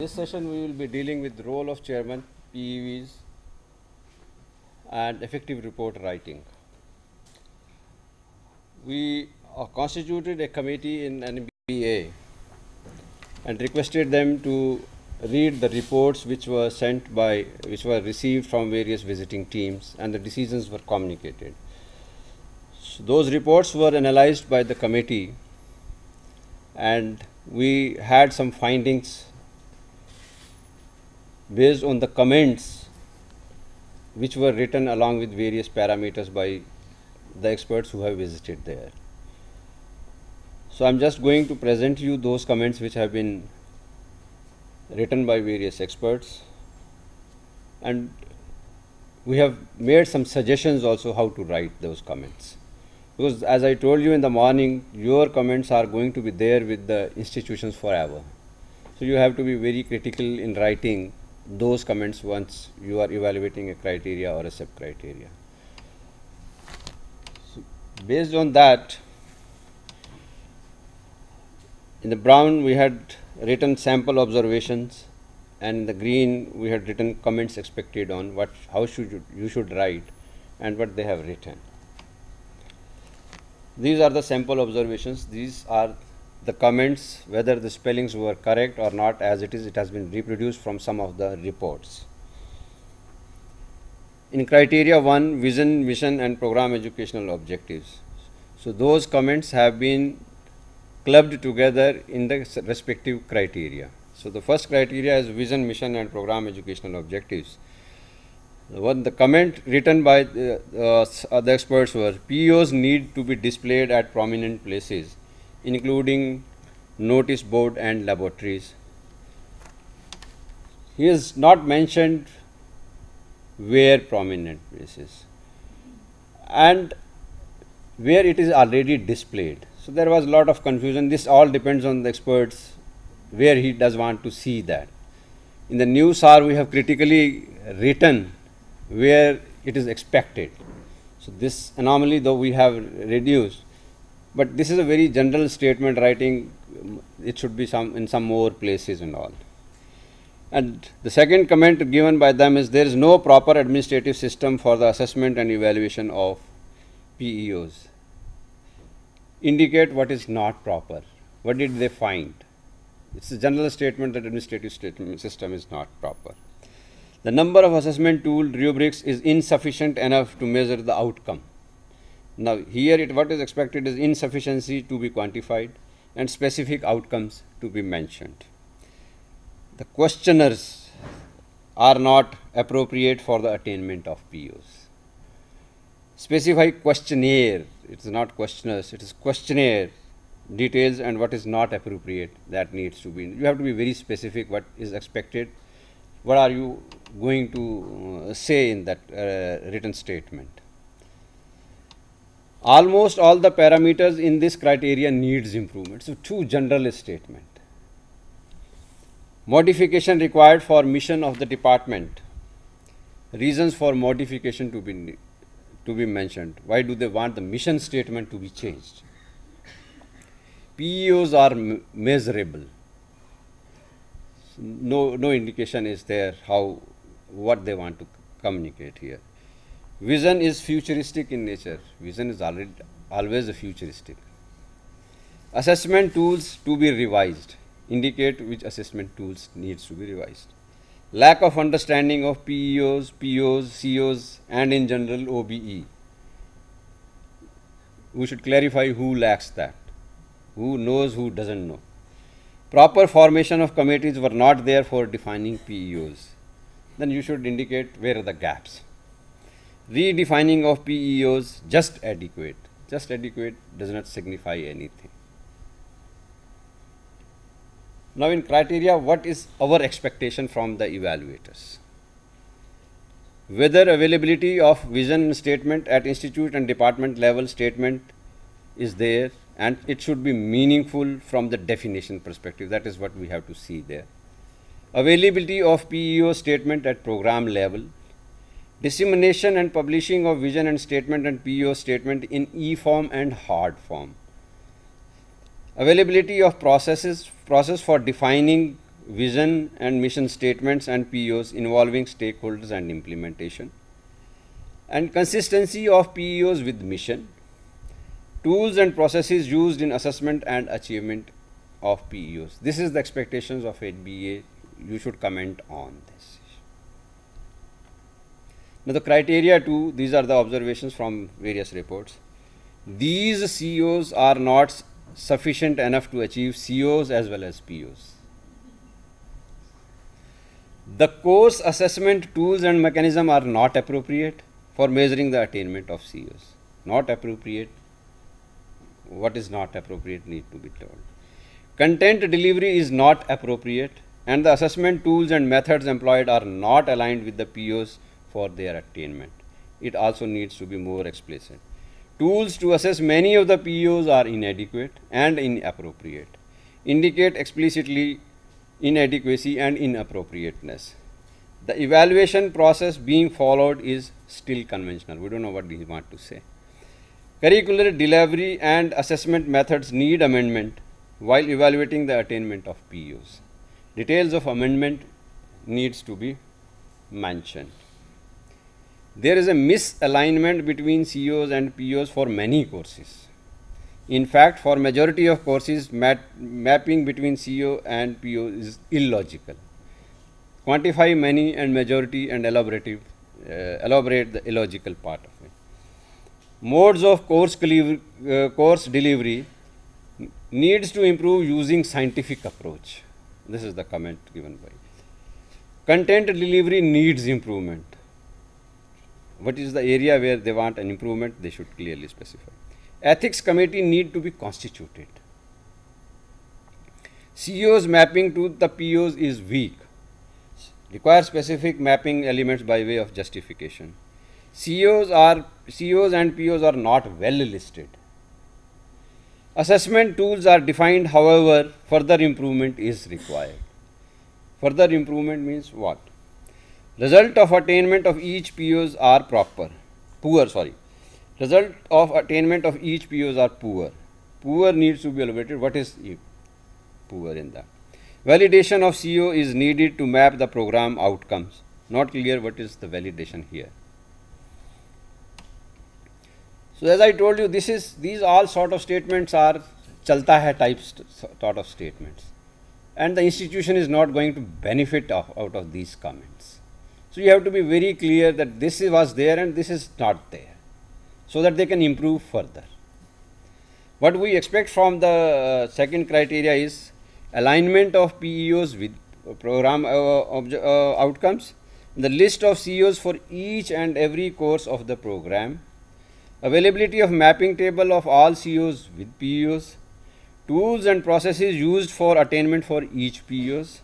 This session we will be dealing with role of chairman, PEVs and effective report writing. We constituted a committee in NBA and requested them to read the reports which were sent by, which were received from various visiting teams and the decisions were communicated. So those reports were analyzed by the committee and we had some findings based on the comments which were written along with various parameters by the experts who have visited there. So I'm just going to present you those comments which have been written by various experts. And we have made some suggestions also how to write those comments. Because as I told you in the morning your comments are going to be there with the institutions forever. So you have to be very critical in writing those comments once you are evaluating a criteria or a sub criteria so based on that in the brown we had written sample observations and in the green we had written comments expected on what how should you, you should write and what they have written. These are the sample observations. These are the comments whether the spellings were correct or not as it is it has been reproduced from some of the reports in criteria 1 vision mission and program educational objectives so those comments have been clubbed together in the respective criteria. So the first criteria is vision, mission and program educational objectives. One, the comment written by the, uh, the experts were POs need to be displayed at prominent places, including notice board and laboratories. He has not mentioned where prominent places and where it is already displayed. So there was a lot of confusion. This all depends on the experts where he does want to see that. In the new SAR, we have critically written where it is expected. So this anomaly, though we have reduced, but this is a very general statement writing. It should be some in some more places and all. And the second comment given by them is there is no proper administrative system for the assessment and evaluation of PEOs indicate what is not proper. What did they find? It's a general statement that administrative statement system is not proper. The number of assessment tool rubrics is insufficient enough to measure the outcome. Now here it, what is expected is insufficiency to be quantified and specific outcomes to be mentioned. The questioners are not appropriate for the attainment of POs. Specify questionnaire it is not questioners, it is questionnaire details and what is not appropriate that needs to be. You have to be very specific what is expected, what are you going to uh, say in that uh, written statement. Almost all the parameters in this criteria needs improvement. So, two general statement. Modification required for mission of the department. Reasons for modification to be to be mentioned. Why do they want the mission statement to be changed? PEOs are measurable. No, no indication is there how what they want to communicate here. Vision is futuristic in nature. Vision is already always a futuristic. Assessment tools to be revised indicate which assessment tools needs to be revised lack of understanding of PEOs, POs, COs and in general OBE. We should clarify who lacks that, who knows, who doesn't know. Proper formation of committees were not there for defining PEOs. Then you should indicate where are the gaps. Redefining of PEOs just adequate. Just adequate does not signify anything. Now in criteria, what is our expectation from the evaluators? Whether availability of vision statement at institute and department level statement is there and it should be meaningful from the definition perspective. That is what we have to see there. Availability of PEO statement at program level. Dissemination and publishing of vision and statement and PEO statement in e-form and hard form availability of processes process for defining vision and mission statements and PEOs involving stakeholders and implementation, and consistency of PEOs with mission, tools and processes used in assessment and achievement of PEOs. This is the expectations of NBA. You should comment on this. Now the criteria two, these are the observations from various reports. These COs are not sufficient enough to achieve COs as well as POs. The course assessment tools and mechanism are not appropriate for measuring the attainment of COs. Not appropriate. What is not appropriate need to be told. Content delivery is not appropriate and the assessment tools and methods employed are not aligned with the POs for their attainment. It also needs to be more explicit. Tools to assess many of the POs are inadequate and inappropriate. Indicate explicitly inadequacy and inappropriateness. The evaluation process being followed is still conventional. We don't know what we want to say. Curricular delivery and assessment methods need amendment while evaluating the attainment of POs. Details of amendment needs to be mentioned. There is a misalignment between COs and POs for many courses. In fact, for majority of courses, mapping between CO and PO is illogical. Quantify many and majority and elaborative, uh, elaborate the illogical part of it. Modes of course, uh, course delivery needs to improve using scientific approach. This is the comment given by. Content delivery needs improvement what is the area where they want an improvement, they should clearly specify. Ethics committee need to be constituted. CO's mapping to the POs is weak. Require specific mapping elements by way of justification. COs are COs and POs are not well listed. Assessment tools are defined, however, further improvement is required. Further improvement means what? Result of attainment of each POs are proper. Poor, sorry. Result of attainment of each POs are poor. Poor needs to be elevated. What is poor in that? Validation of CO is needed to map the program outcomes. Not clear what is the validation here. So as I told you, this is these all sort of statements are chalta hai type sort of statements, and the institution is not going to benefit of, out of these comments. So you have to be very clear that this was there and this is not there, so that they can improve further. What we expect from the uh, second criteria is alignment of PEOs with program uh, uh, outcomes, the list of COs for each and every course of the program, availability of mapping table of all COs with PEOs, tools and processes used for attainment for each PEOs,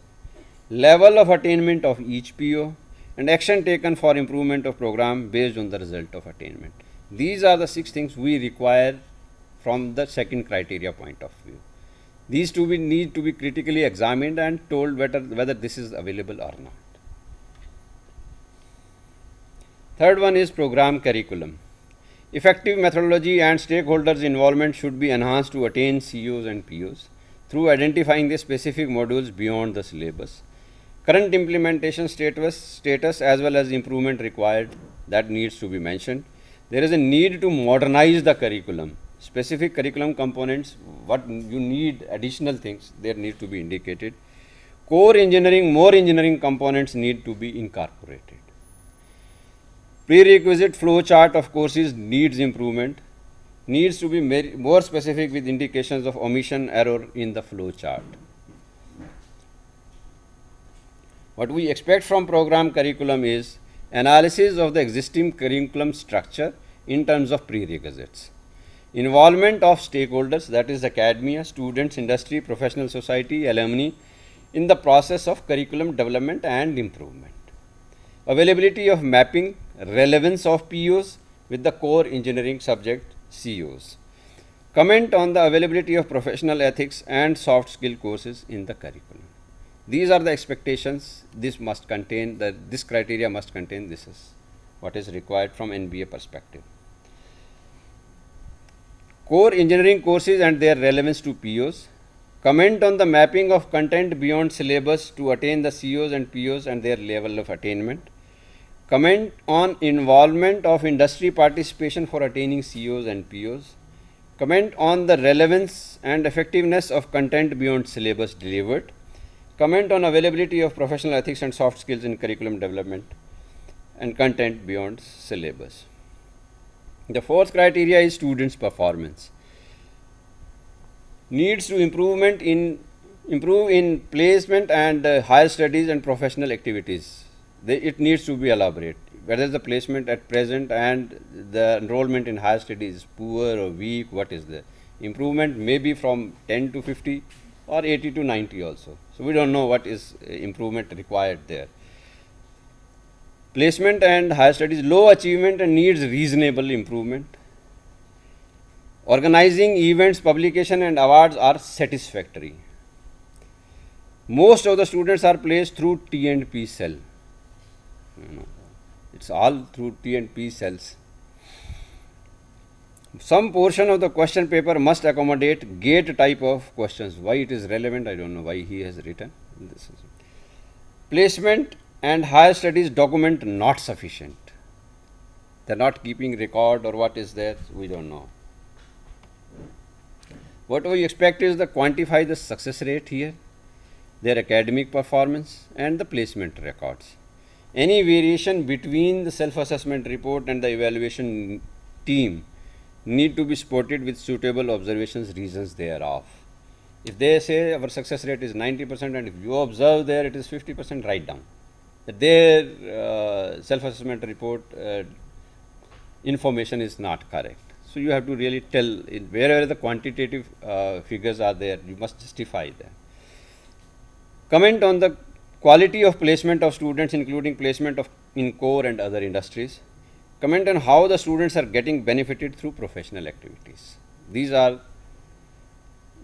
level of attainment of each PO, and action taken for improvement of program based on the result of attainment. These are the six things we require from the second criteria point of view. These two be, need to be critically examined and told whether, whether this is available or not. Third one is program curriculum. Effective methodology and stakeholders involvement should be enhanced to attain COs and POs through identifying the specific modules beyond the syllabus current implementation status, status as well as improvement required that needs to be mentioned. There is a need to modernize the curriculum. Specific curriculum components, what you need additional things, there need to be indicated. Core engineering, more engineering components need to be incorporated. Prerequisite flow chart of courses needs improvement, needs to be more specific with indications of omission error in the flow chart. What we expect from program curriculum is analysis of the existing curriculum structure in terms of prerequisites. Involvement of stakeholders that is academia, students, industry, professional society, alumni in the process of curriculum development and improvement. Availability of mapping, relevance of POs with the core engineering subject COs. Comment on the availability of professional ethics and soft skill courses in the curriculum. These are the expectations. This must contain the this criteria must contain this is what is required from NBA perspective. Core engineering courses and their relevance to POs. comment on the mapping of content beyond syllabus to attain the COs and POs and their level of attainment, comment on involvement of industry participation for attaining COs and POs, comment on the relevance and effectiveness of content beyond syllabus delivered, comment on availability of professional ethics and soft skills in curriculum development and content beyond syllabus. The fourth criteria is students' performance. Needs to improvement in improve in placement and uh, higher studies and professional activities. They, it needs to be elaborate. Whether the placement at present and the enrollment in higher studies is poor or weak, what is the improvement may be from 10 to 50 or 80 to 90 also. So, we do not know what is uh, improvement required there. Placement and higher studies, low achievement and needs reasonable improvement. Organizing events, publication and awards are satisfactory. Most of the students are placed through T and P cell. You know, it's all through T and P cells. Some portion of the question paper must accommodate gate type of questions. Why it is relevant, I don't know why he has written this. is Placement and higher studies document not sufficient. They are not keeping record or what is there, we don't know. What we expect is to quantify the success rate here, their academic performance and the placement records. Any variation between the self-assessment report and the evaluation team need to be spotted with suitable observations reasons thereof. If they say our success rate is 90 percent and if you observe there it is 50 percent, write down. That their uh, self-assessment report uh, information is not correct. So, you have to really tell wherever the quantitative uh, figures are there, you must justify them. Comment on the quality of placement of students including placement of in core and other industries comment on how the students are getting benefited through professional activities. These are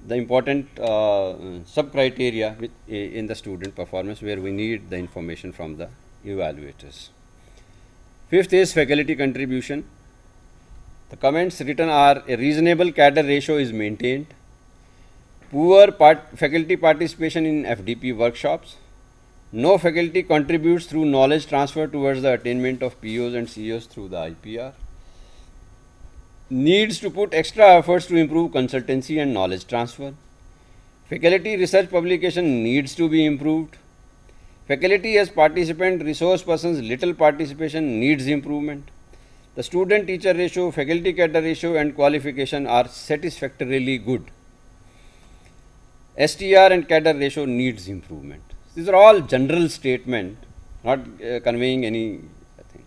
the important uh, sub criteria in the student performance where we need the information from the evaluators. Fifth is faculty contribution. The comments written are a reasonable cadre ratio is maintained, poor part faculty participation in FDP workshops, no faculty contributes through knowledge transfer towards the attainment of POs and COs through the IPR. Needs to put extra efforts to improve consultancy and knowledge transfer. Faculty research publication needs to be improved. Faculty as participant resource persons little participation needs improvement. The student teacher ratio, faculty cadre ratio and qualification are satisfactorily good. STR and cadre ratio needs improvement. These are all general statement, not uh, conveying any thing.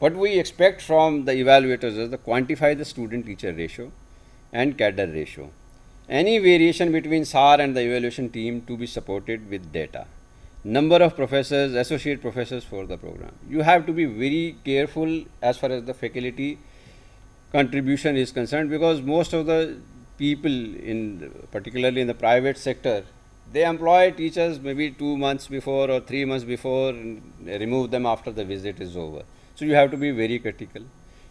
What we expect from the evaluators is to quantify the student teacher ratio and cadre ratio. Any variation between SAR and the evaluation team to be supported with data. Number of professors, associate professors for the program. You have to be very careful as far as the faculty contribution is concerned because most of the people in particularly in the private sector they employ teachers maybe two months before or three months before and remove them after the visit is over. So, you have to be very critical.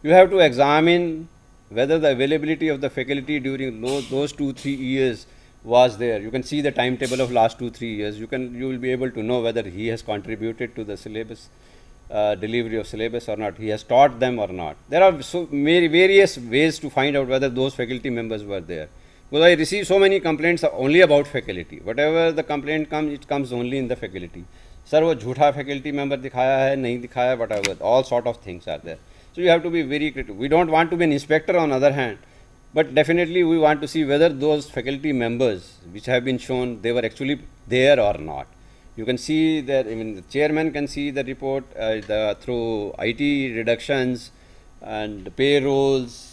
You have to examine whether the availability of the faculty during those two, three years was there. You can see the timetable of last two, three years. You can, you will be able to know whether he has contributed to the syllabus, uh, delivery of syllabus or not. He has taught them or not. There are so many various ways to find out whether those faculty members were there. Because I receive so many complaints only about faculty. Whatever the complaint comes, it comes only in the faculty. Sir, वो झूठा faculty member दिखाया है नहीं दिखाया whatever. All sort of things are there. So you have to be very critical. We don't want to be an inspector on other hand, but definitely we want to see whether those faculty members which have been shown they were actually there or not. You can see that I mean the chairman can see the report uh, the, through IT reductions and payrolls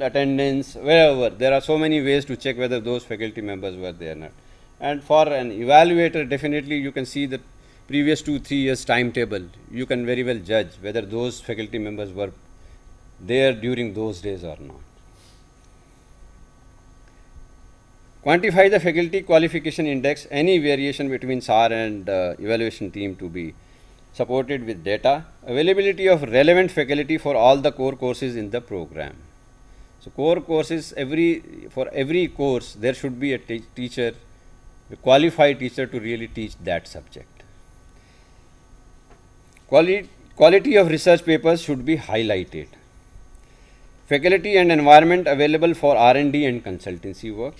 attendance, wherever. There are so many ways to check whether those faculty members were there or not. And for an evaluator, definitely you can see the previous two, three years timetable. You can very well judge whether those faculty members were there during those days or not. Quantify the faculty qualification index, any variation between SAR and uh, evaluation team to be supported with data, availability of relevant faculty for all the core courses in the program. So, core courses every for every course there should be a teacher a qualified teacher to really teach that subject. Quali quality of research papers should be highlighted. Faculty and environment available for R&D and consultancy work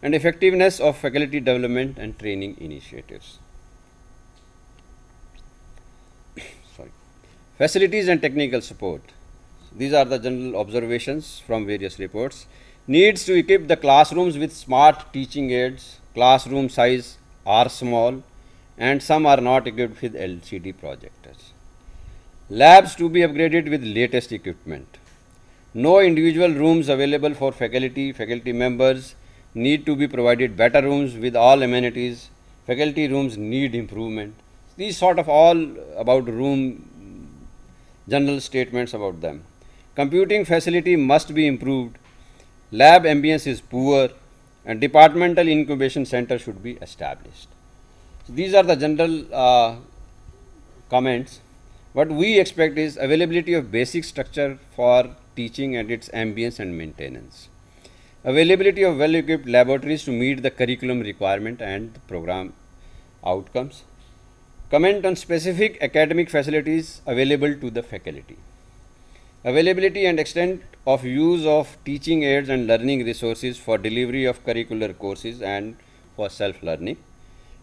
and effectiveness of faculty development and training initiatives. Sorry. Facilities and technical support. These are the general observations from various reports. Needs to equip the classrooms with smart teaching aids. Classroom size are small and some are not equipped with LCD projectors. Labs to be upgraded with latest equipment. No individual rooms available for faculty, faculty members need to be provided better rooms with all amenities. Faculty rooms need improvement. These sort of all about room general statements about them. Computing facility must be improved. Lab ambience is poor and departmental incubation center should be established. So these are the general uh, comments. What we expect is availability of basic structure for teaching and its ambience and maintenance. Availability of well-equipped laboratories to meet the curriculum requirement and program outcomes. Comment on specific academic facilities available to the faculty. Availability and extent of use of teaching aids and learning resources for delivery of curricular courses and for self-learning.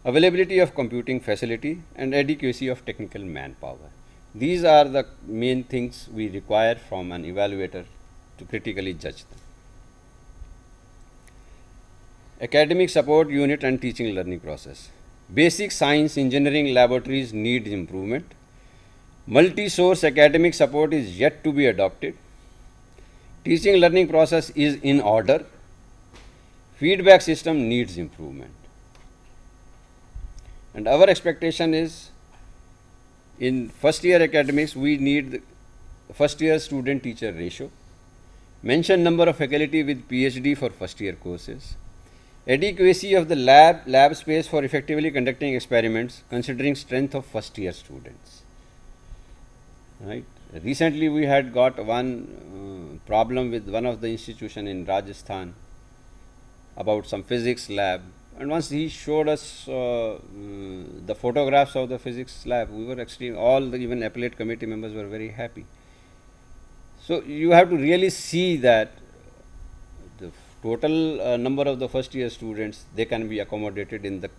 Availability of computing facility and adequacy of technical manpower. These are the main things we require from an evaluator to critically judge them. Academic support unit and teaching learning process. Basic science engineering laboratories need improvement. Multi-source academic support is yet to be adopted. Teaching learning process is in order. Feedback system needs improvement. And our expectation is in first year academics we need first year student teacher ratio. Mention number of faculty with PhD for first year courses. Adequacy of the lab, lab space for effectively conducting experiments considering strength of first year students right. Recently we had got one uh, problem with one of the institution in Rajasthan about some physics lab and once he showed us uh, mm, the photographs of the physics lab we were actually all the even appellate committee members were very happy. So you have to really see that the total uh, number of the first year students they can be accommodated in the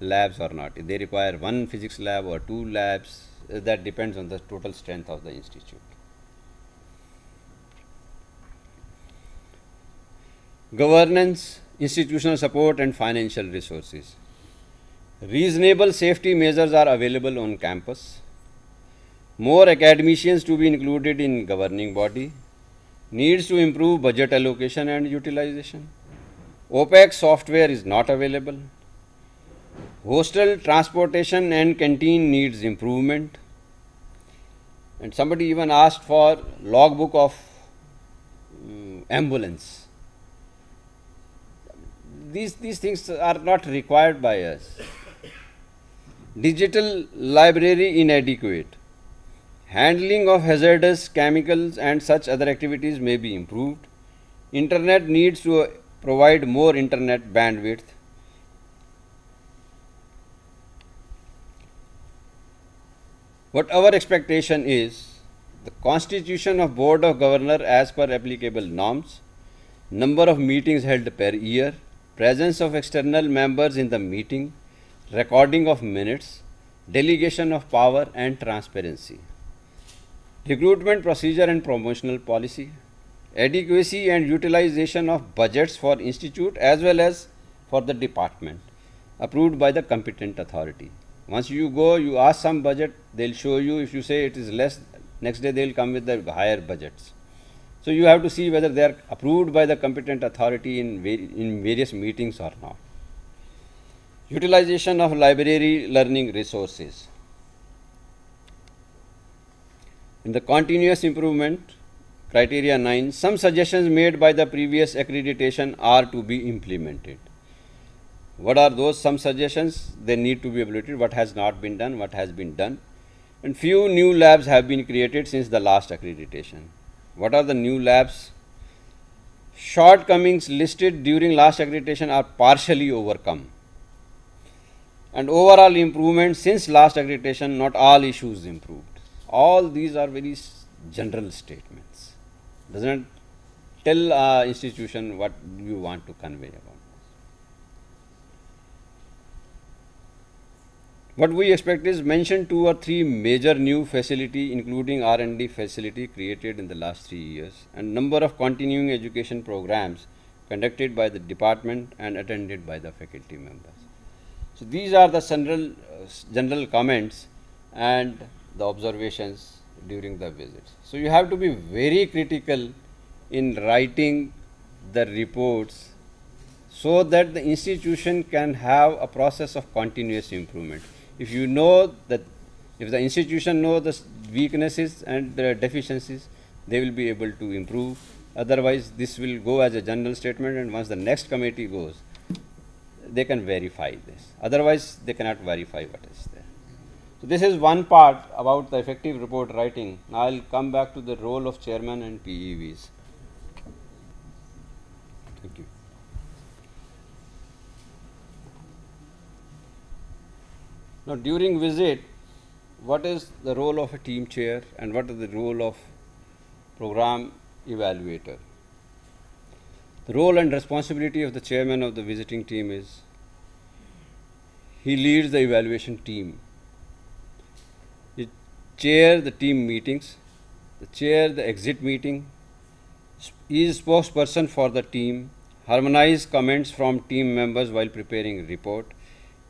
labs or not. If they require one physics lab or two labs uh, that depends on the total strength of the institute. Governance, institutional support and financial resources. Reasonable safety measures are available on campus. More academicians to be included in governing body. Needs to improve budget allocation and utilization. OPEX software is not available. Hostel transportation and canteen needs improvement. And somebody even asked for logbook of um, ambulance. These, these things are not required by us. Digital library inadequate. Handling of hazardous chemicals and such other activities may be improved. Internet needs to provide more internet bandwidth What our expectation is the constitution of board of governor as per applicable norms, number of meetings held per year, presence of external members in the meeting, recording of minutes, delegation of power and transparency, recruitment procedure and promotional policy, adequacy and utilization of budgets for institute as well as for the department approved by the competent authority. Once you go, you ask some budget, they'll show you. If you say it is less, next day they'll come with the higher budgets. So you have to see whether they are approved by the competent authority in, in various meetings or not. Utilization of library learning resources. In the continuous improvement criteria 9, some suggestions made by the previous accreditation are to be implemented. What are those some suggestions? They need to be evaluated. What has not been done? What has been done? And few new labs have been created since the last accreditation. What are the new labs? Shortcomings listed during last accreditation are partially overcome. and overall improvement since last accreditation, not all issues improved. All these are very general statements. Doesn't tell uh, institution what you want to convey about. What we expect is mention two or three major new facility including R&D facility created in the last three years and number of continuing education programs conducted by the department and attended by the faculty members. So, these are the general, uh, general comments and the observations during the visits. So, you have to be very critical in writing the reports so that the institution can have a process of continuous improvement. If you know that if the institution know the weaknesses and the deficiencies, they will be able to improve. Otherwise, this will go as a general statement and once the next committee goes, they can verify this. Otherwise, they cannot verify what is there. So, this is one part about the effective report writing. Now, I will come back to the role of chairman and PEVs. Thank you. Now, during visit, what is the role of a team chair and what is the role of program evaluator? The role and responsibility of the chairman of the visiting team is he leads the evaluation team. He chair the team meetings, the chair the exit meeting, he is spokesperson for the team, harmonize comments from team members while preparing report,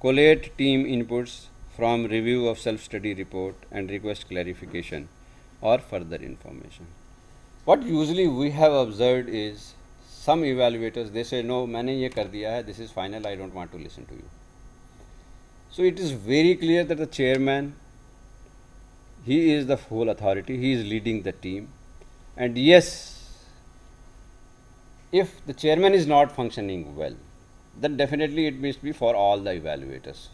collate team inputs from review of self-study report and request clarification or further information. What usually we have observed is some evaluators they say no मैंने ये कर दिया है this is final I don't want to listen to you. So it is very clear that the chairman he is the whole authority he is leading the team and yes if the chairman is not functioning well then definitely it must be for all the evaluators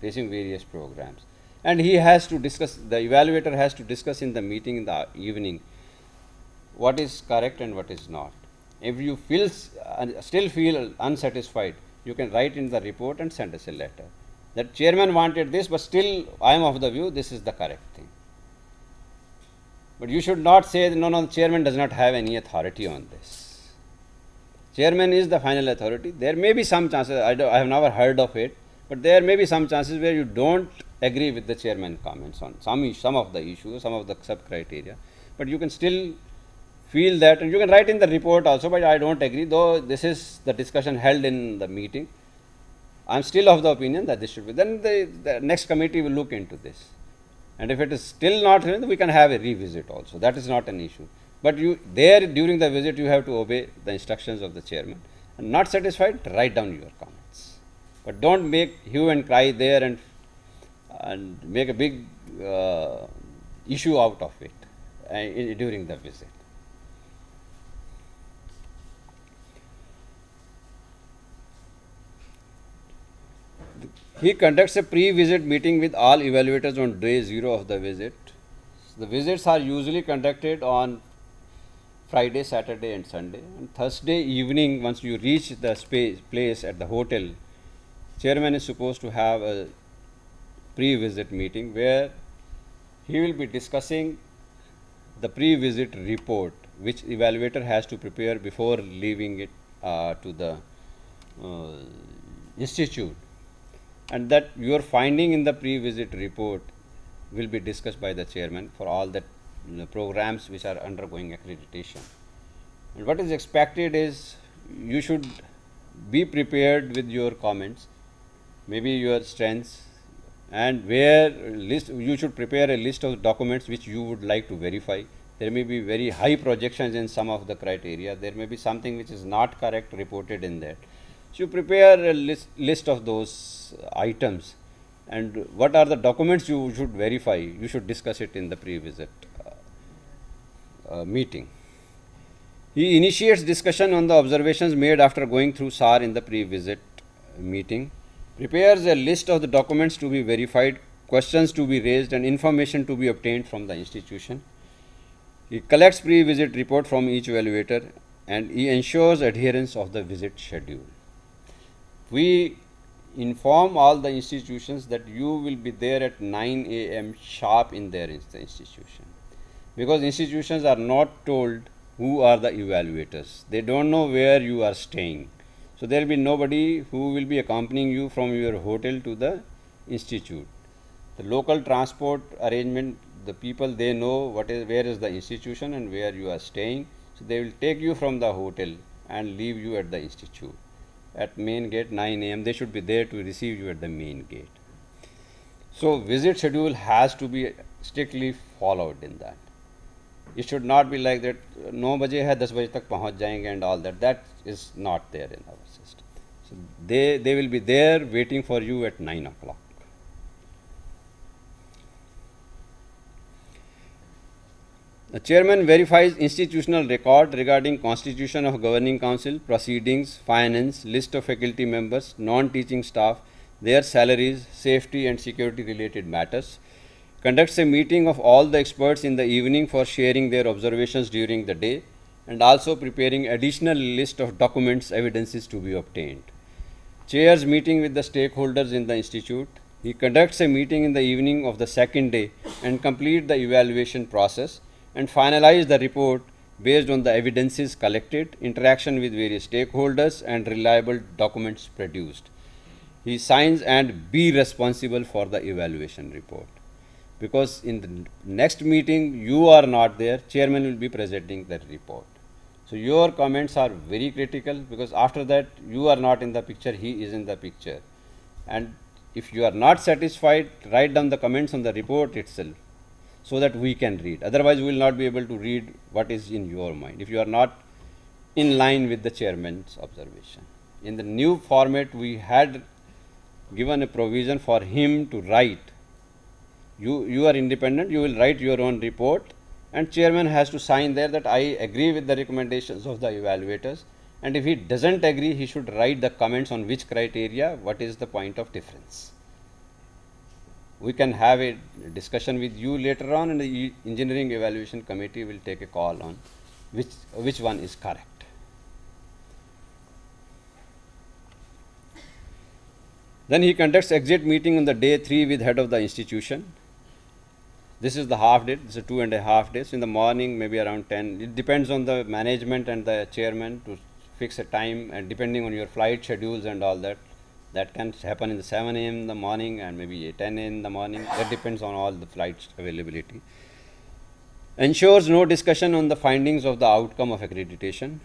facing various programs. And he has to discuss, the evaluator has to discuss in the meeting in the evening what is correct and what is not. If you feel, uh, still feel unsatisfied, you can write in the report and send us a letter. That chairman wanted this, but still I am of the view this is the correct thing. But you should not say, no, no, the chairman does not have any authority on this chairman is the final authority. There may be some chances, I, I have never heard of it, but there may be some chances where you don't agree with the chairman comments on some, some of the issues, some of the sub criteria, but you can still feel that and you can write in the report also, but I don't agree, though this is the discussion held in the meeting. I am still of the opinion that this should be. Then the, the next committee will look into this. And if it is still not, we can have a revisit also. That is not an issue. But you there during the visit you have to obey the instructions of the chairman and not satisfied write down your comments. But don't make hue and cry there and and make a big uh, issue out of it uh, during the visit. He conducts a pre-visit meeting with all evaluators on day 0 of the visit. The visits are usually conducted on Friday, Saturday and Sunday. And Thursday evening, once you reach the space, place at the hotel, chairman is supposed to have a pre-visit meeting where he will be discussing the pre-visit report which evaluator has to prepare before leaving it uh, to the uh, institute and that your finding in the pre-visit report will be discussed by the chairman for all that programs which are undergoing accreditation. And what is expected is you should be prepared with your comments, maybe your strengths and where list you should prepare a list of documents which you would like to verify. There may be very high projections in some of the criteria. There may be something which is not correct reported in that. So, you prepare a list, list of those items and what are the documents you should verify, you should discuss it in the pre-visit uh, meeting. He initiates discussion on the observations made after going through SAR in the pre-visit meeting, prepares a list of the documents to be verified, questions to be raised and information to be obtained from the institution. He collects pre-visit report from each evaluator and he ensures adherence of the visit schedule. We inform all the institutions that you will be there at 9 a.m. sharp in their institution. Because institutions are not told who are the evaluators. They don't know where you are staying. So there will be nobody who will be accompanying you from your hotel to the institute. The local transport arrangement, the people they know what is where is the institution and where you are staying. So they will take you from the hotel and leave you at the institute at main gate 9 am they should be there to receive you at the main gate so visit schedule has to be strictly followed in that it should not be like that 9 baje hai 10 baje tak pahunch jayenge and all that. That is not there in our system. So they they will be there waiting for you at 9 o'clock. The chairman verifies institutional record regarding constitution of governing council, proceedings, finance, list of faculty members, non-teaching staff, their salaries, safety and security related matters, conducts a meeting of all the experts in the evening for sharing their observations during the day and also preparing additional list of documents evidences to be obtained. Chairs meeting with the stakeholders in the institute. He conducts a meeting in the evening of the second day and complete the evaluation process and finalize the report based on the evidences collected, interaction with various stakeholders and reliable documents produced. He signs and be responsible for the evaluation report. Because in the next meeting you are not there, chairman will be presenting that report. So your comments are very critical because after that you are not in the picture, he is in the picture. And if you are not satisfied, write down the comments on the report itself so that we can read. Otherwise, we will not be able to read what is in your mind if you are not in line with the chairman's observation. In the new format, we had given a provision for him to write. You, you are independent, you will write your own report and chairman has to sign there that I agree with the recommendations of the evaluators and if he doesn't agree, he should write the comments on which criteria, what is the point of difference. We can have a discussion with you later on and the engineering evaluation committee will take a call on which which one is correct. Then he conducts exit meeting on the day 3 with head of the institution this is the half day this is two and a half days in the morning maybe around 10 it depends on the management and the chairman to fix a time and depending on your flight schedules and all that that can happen in the 7 a.m. in the morning and maybe 10 a.m. in the morning. That depends on all the flights availability. Ensures no discussion on the findings of the outcome of accreditation.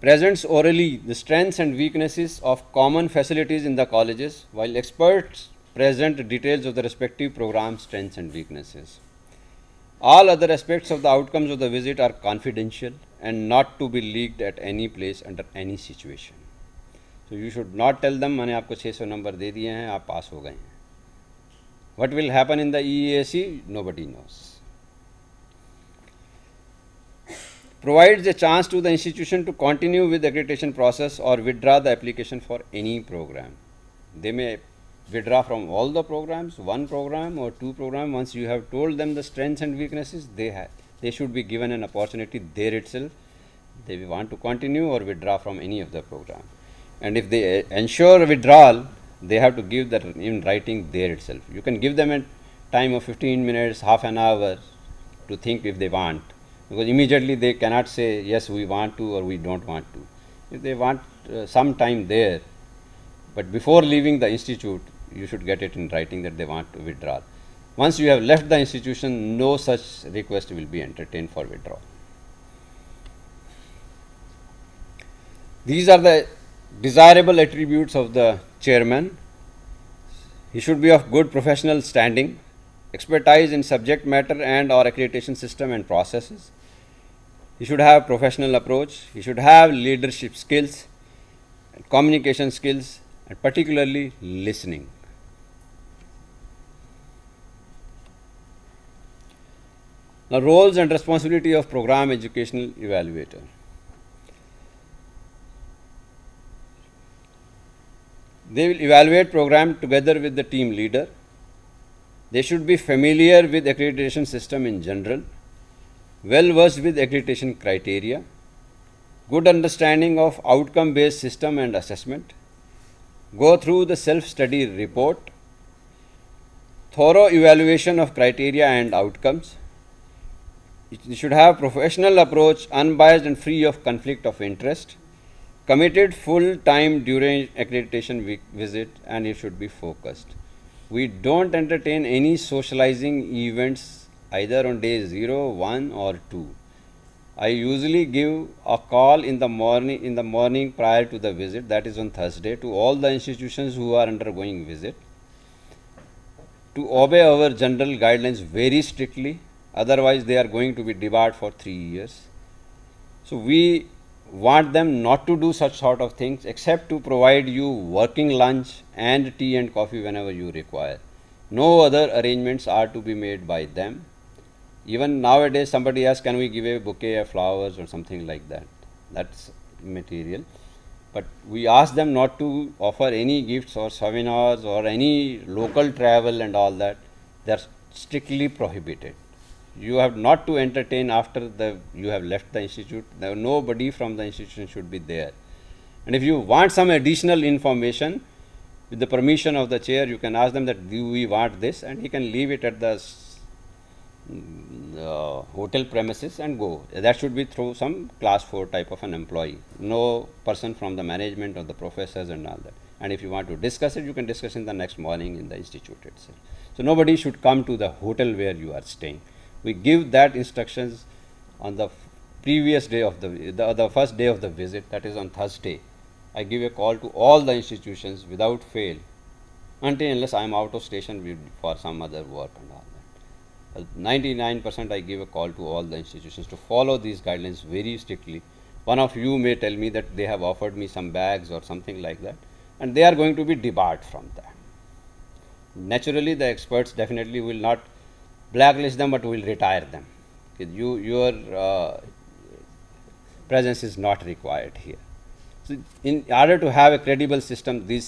Presents orally the strengths and weaknesses of common facilities in the colleges, while experts present details of the respective program strengths and weaknesses. All other aspects of the outcomes of the visit are confidential and not to be leaked at any place under any situation. So you should not tell them मैंने आपको 600 number दे दिए हैं आप पास हो गए हैं What will happen in the EEAC? Nobody knows. Provides a chance to the institution to continue with the accreditation process or withdraw the application for any program. They may withdraw from all the programs, one program or two programs. Once you have told them the strengths and weaknesses, they they should be given an opportunity there itself. They want to continue or withdraw from any of the program and if they ensure withdrawal they have to give that in writing there itself. You can give them a time of 15 minutes, half an hour to think if they want because immediately they cannot say yes we want to or we don't want to. If they want uh, some time there but before leaving the institute you should get it in writing that they want to withdraw. Once you have left the institution no such request will be entertained for withdrawal. These are the desirable attributes of the chairman. He should be of good professional standing, expertise in subject matter and or accreditation system and processes. He should have professional approach. He should have leadership skills, communication skills, and particularly listening. Now, roles and responsibility of program educational evaluator. They will evaluate program together with the team leader. They should be familiar with accreditation system in general, well versed with accreditation criteria, good understanding of outcome based system and assessment, go through the self-study report, thorough evaluation of criteria and outcomes. You should have professional approach, unbiased and free of conflict of interest, committed full time during accreditation visit and it should be focused. We don't entertain any socializing events either on day 0, 1 or 2. I usually give a call in the morning in the morning prior to the visit that is on Thursday to all the institutions who are undergoing visit to obey our general guidelines very strictly otherwise they are going to be debarred for 3 years. So we want them not to do such sort of things except to provide you working lunch and tea and coffee whenever you require. No other arrangements are to be made by them. Even nowadays somebody asks can we give a bouquet of flowers or something like that? That's material. But we ask them not to offer any gifts or seminars or any local travel and all that. They are strictly prohibited you have not to entertain after the you have left the institute there nobody from the institution should be there and if you want some additional information with the permission of the chair you can ask them that do we want this and he can leave it at the uh, hotel premises and go. That should be through some class 4 type of an employee, no person from the management or the professors and all that. And if you want to discuss it, you can discuss in the next morning in the institute itself. So nobody should come to the hotel where you are staying. We give that instructions on the previous day of the, the, the first day of the visit, that is on Thursday. I give a call to all the institutions without fail until unless I am out of station for some other work and all. that 99% I give a call to all the institutions to follow these guidelines very strictly. One of you may tell me that they have offered me some bags or something like that and they are going to be debarred from that. Naturally, the experts definitely will not blacklist them but we will retire them. You, your uh, presence is not required here. So, in order to have a credible system, these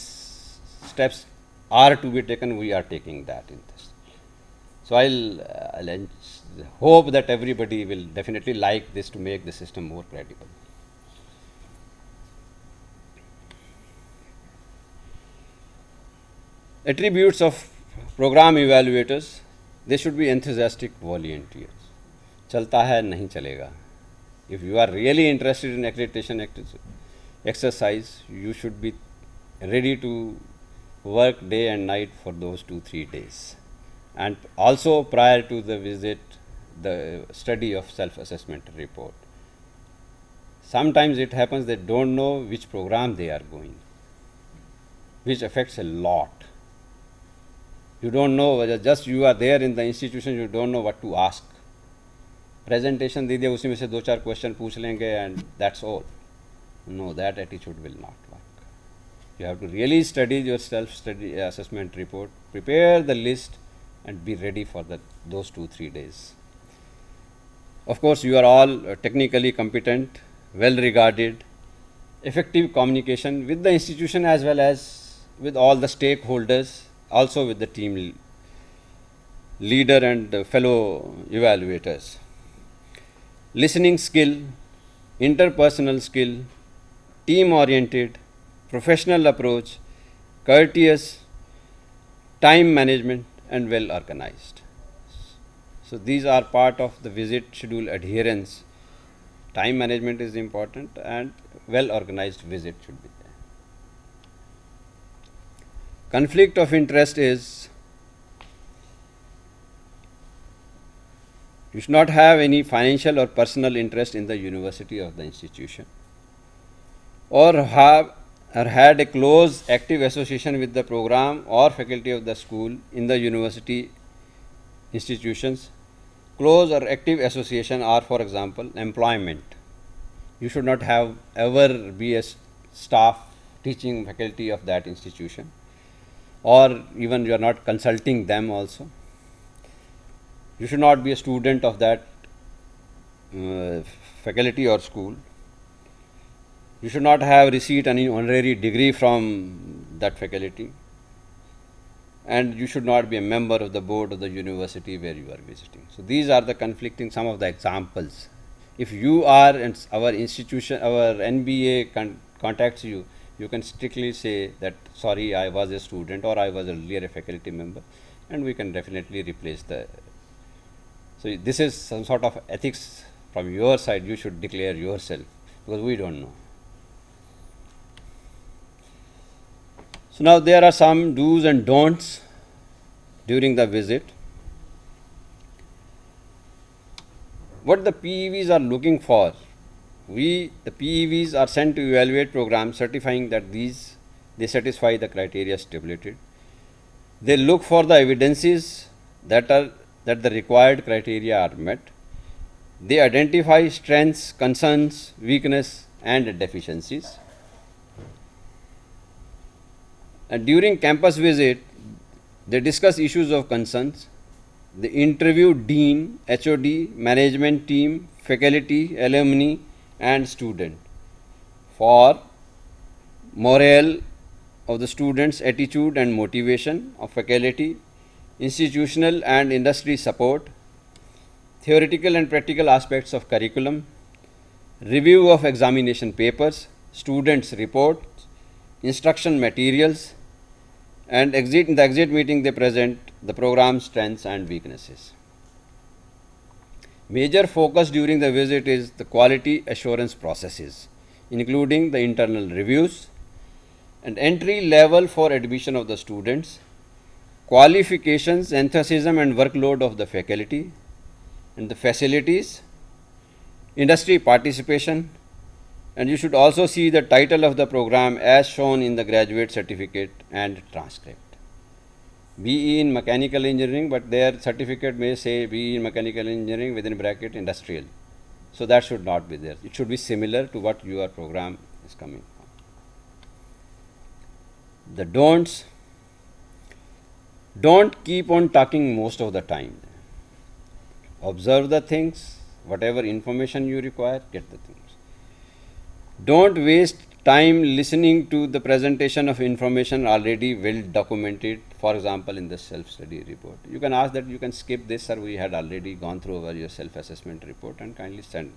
steps are to be taken, we are taking that in this. So I'll, uh, I'll hope that everybody will definitely like this to make the system more credible. Attributes of program evaluators, they should be enthusiastic volunteers. चलता है नहीं चलेगा. If you are really interested in accreditation exercise, you should be ready to work day and night for those two, three days and also prior to the visit the study of self-assessment report. Sometimes it happens they don't know which program they are going, which affects a lot. You don't know whether just you are there in the institution, you don't know what to ask. Presentation दे दिया उसी में से दो चार question पूछ लेंगे and that's all know that attitude will not work you have to really study your self study assessment report prepare the list and be ready for the, those two, three days. Of course, you are all uh, technically competent, well regarded, effective communication with the institution as well as with all the stakeholders, also with the team leader and fellow evaluators. Listening skill, interpersonal skill, team oriented, professional approach, courteous, time management, and well organized. So these are part of the visit schedule adherence. Time management is important and well organized visit should be. Conflict of interest is you should not have any financial or personal interest in the university or the institution or have or had a close active association with the program or faculty of the school in the university institutions. Close or active association are for example employment. You should not have ever be a staff teaching faculty of that institution or even you are not consulting them also. You should not be a student of that uh, faculty or school you should not have received any honorary degree from that faculty and you should not be a member of the board of the university where you are visiting. So these are the conflicting some of the examples. If you are and our institution, our NBA con contacts you, you can strictly say that sorry I was a student or I was earlier a faculty member and we can definitely replace the so this is some sort of ethics from your side you should declare yourself because we don't know. So now there are some do's and don'ts during the visit. What the PEVs are looking for we the PEVs are sent to evaluate programs certifying that these they satisfy the criteria stipulated. They look for the evidences that are that the required criteria are met. They identify strengths, concerns, weakness and deficiencies. And during campus visit, they discuss issues of concerns. They interview dean, HOD, management team, faculty, alumni, and student. For morale of the students attitude and motivation of faculty institutional and industry support theoretical and practical aspects of curriculum review of examination papers students reports instruction materials and exit in the exit meeting they present the program strengths and weaknesses Major focus during the visit is the quality assurance processes, including the internal reviews and entry level for admission of the students, qualifications, enthusiasm and workload of the faculty and the facilities, industry participation, and you should also see the title of the program as shown in the graduate certificate and transcript. BE in mechanical engineering, but their certificate may say BE in mechanical engineering within bracket industrial. So that should not be there. It should be similar to what your program is coming from. The don'ts. Don't keep on talking most of the time. Observe the things, whatever information you require, get the things. Don't waste time listening to the presentation of information already well documented, for example, in the self-study report. You can ask that you can skip this or we had already gone through over your self-assessment report and kindly send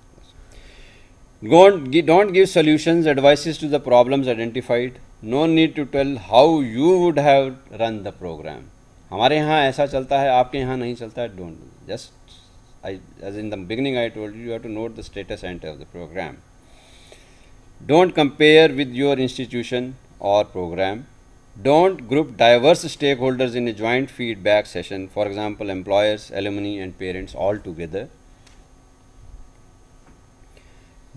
don't, don't give solutions, advices to the problems identified. No need to tell how you would have run the program. हमारे यहाँ ऐसा चलता है आपके यहाँ नहीं चलता है don't just I, as in the beginning I told you you have to note the status enter of the program don't compare with your institution or program. Don't group diverse stakeholders in a joint feedback session, for example, employers, alumni, and parents all together.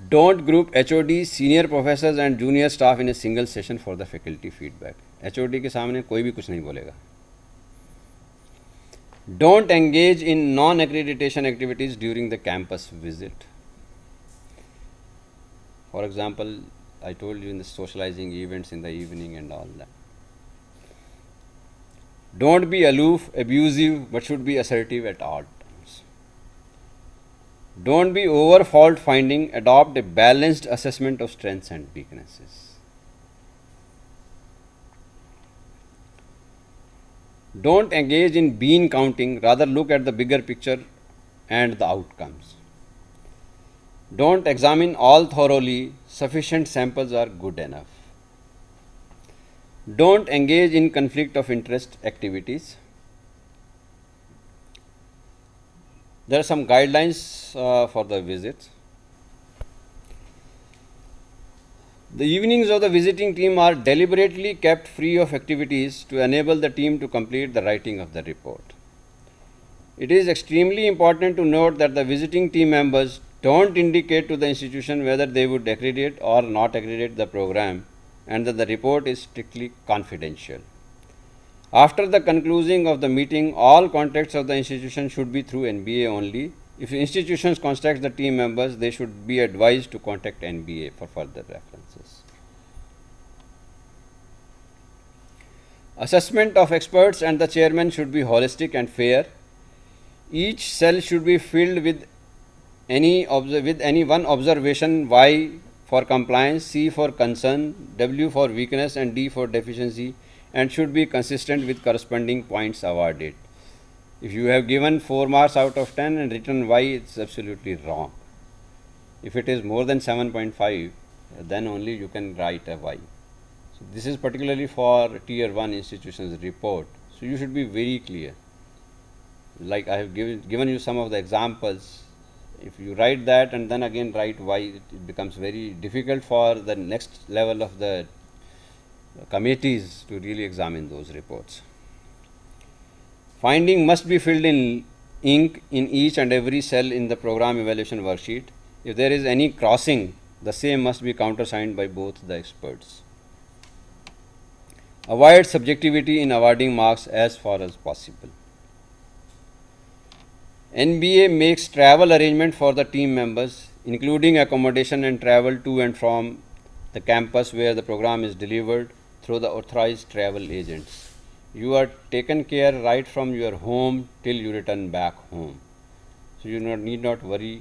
Don't group HOD, senior professors, and junior staff in a single session for the faculty feedback. HOD के सामने कोई भी कुछ नहीं बोलेगा. Don't engage in non-accreditation activities during the campus visit. For example, I told you in the socializing events in the evening and all that. Don't be aloof, abusive, but should be assertive at all times. Don't be over fault finding, adopt a balanced assessment of strengths and weaknesses. Don't engage in bean counting, rather look at the bigger picture and the outcomes. Don't examine all thoroughly, sufficient samples are good enough. Don't engage in conflict of interest activities. There are some guidelines uh, for the visits. The evenings of the visiting team are deliberately kept free of activities to enable the team to complete the writing of the report. It is extremely important to note that the visiting team members don't indicate to the institution whether they would accredit or not accredit the program and that the report is strictly confidential. After the concluding of the meeting, all contacts of the institution should be through NBA only. If institutions contact the team members, they should be advised to contact NBA for further references. Assessment of experts and the chairman should be holistic and fair. Each cell should be filled with any with any one observation Y for compliance, C for concern, W for weakness and D for deficiency and should be consistent with corresponding points awarded. If you have given 4 marks out of 10 and written Y, it's absolutely wrong. If it is more than 7.5, then only you can write a Y. So This is particularly for tier 1 institutions report. So you should be very clear. Like I have given, given you some of the examples. If you write that and then again write why, it becomes very difficult for the next level of the committees to really examine those reports. Finding must be filled in ink in each and every cell in the program evaluation worksheet. If there is any crossing, the same must be countersigned by both the experts. Avoid subjectivity in awarding marks as far as possible. NBA makes travel arrangement for the team members, including accommodation and travel to and from the campus where the program is delivered through the authorized travel agents. You are taken care right from your home till you return back home. So you not, need not worry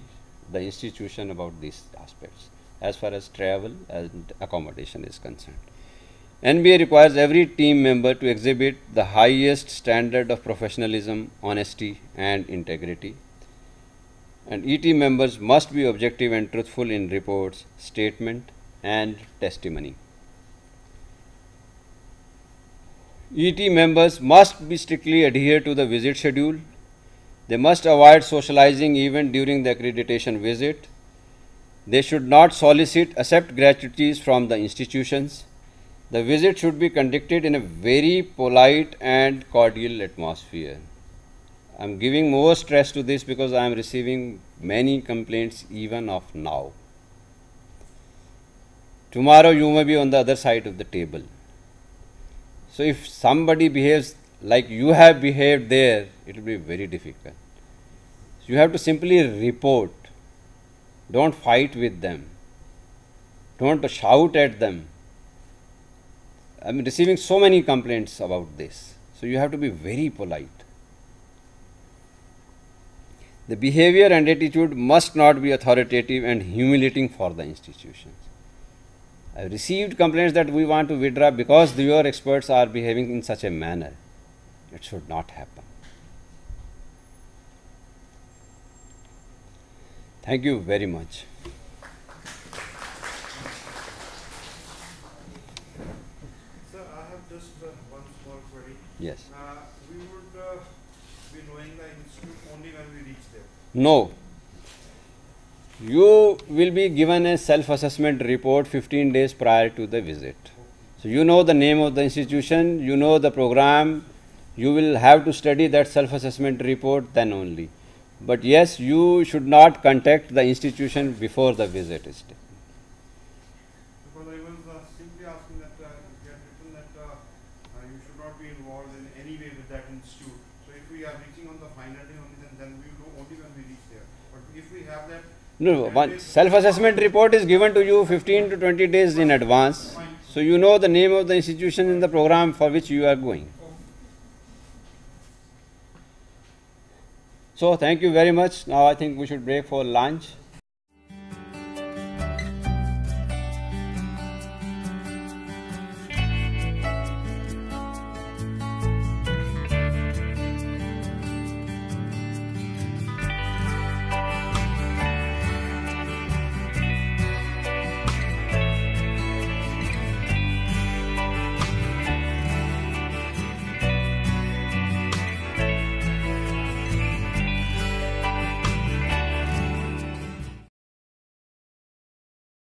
the institution about these aspects as far as travel and accommodation is concerned. NBA requires every team member to exhibit the highest standard of professionalism, honesty, and integrity. And ET members must be objective and truthful in reports, statement, and testimony. ET members must be strictly adhere to the visit schedule. They must avoid socializing even during the accreditation visit. They should not solicit, accept gratuities from the institutions the visit should be conducted in a very polite and cordial atmosphere. I am giving more stress to this because I am receiving many complaints even of now. Tomorrow you may be on the other side of the table. So if somebody behaves like you have behaved there, it will be very difficult. So you have to simply report. Don't fight with them. Don't shout at them. I'm receiving so many complaints about this. So you have to be very polite. The behavior and attitude must not be authoritative and humiliating for the institutions. I have received complaints that we want to withdraw because your experts are behaving in such a manner. It should not happen. Thank you very much. Yes. Uh, we would uh, be knowing the institute only when we reach there. No. You will be given a self assessment report 15 days prior to the visit. So, you know the name of the institution, you know the program, you will have to study that self assessment report then only. But yes, you should not contact the institution before the visit is taken. Because I was uh, simply asking that uh, you had written that uh, uh, you should not be involved in any way with that institute. So if we are reaching on the final day only, then, then we will know only when we reach there. But if we have that. No, one self assessment report is given to you 15 to 20 days in advance. So you know the name of the institution in the program for which you are going. So thank you very much. Now I think we should break for lunch.